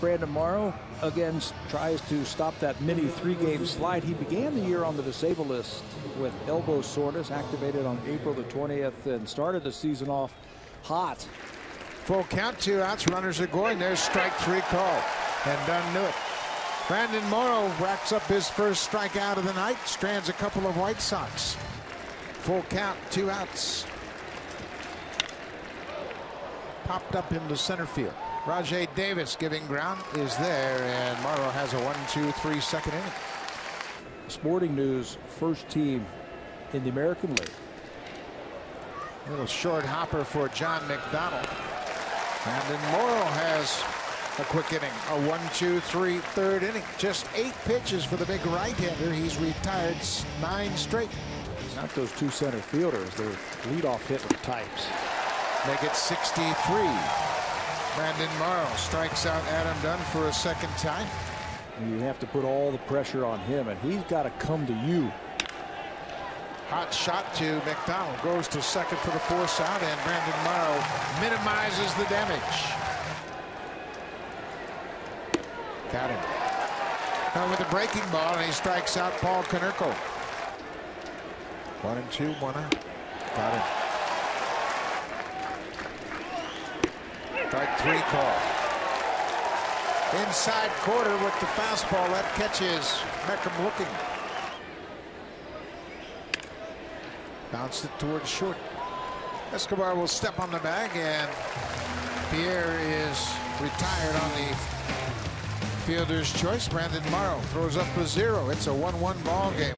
Brandon Morrow again tries to stop that mini three-game slide. He began the year on the disabled list with elbow soreness, activated on April the 20th, and started the season off hot. Full count, two outs, runners are going. There's strike three call, and Dunn knew it. Brandon Morrow racks up his first strikeout of the night, strands a couple of White Sox. Full count, two outs. Popped up into center field. Rajai Davis giving ground is there, and Morrow has a one, two, three second inning. Sporting News first team in the American League. A little short hopper for John McDonald. And then Morrow has a quick inning. A one, two, three, third inning. Just eight pitches for the big right-hander. He's retired nine straight. Not those two center fielders. They're leadoff hitter types. Make it 63. Brandon Morrow strikes out Adam Dunn for a second time. You have to put all the pressure on him, and he's got to come to you. Hot shot to McDonald. Goes to second for the force out, and Brandon Morrow minimizes the damage. Got him. Now with a breaking ball, and he strikes out Paul Konerko. One and two, one out. Got him. Strike three call. Inside quarter with the fastball. That catches Beckham looking. Bounced it towards short. Escobar will step on the bag, and Pierre is retired on the fielder's choice. Brandon Morrow throws up a zero. It's a 1-1 ball game.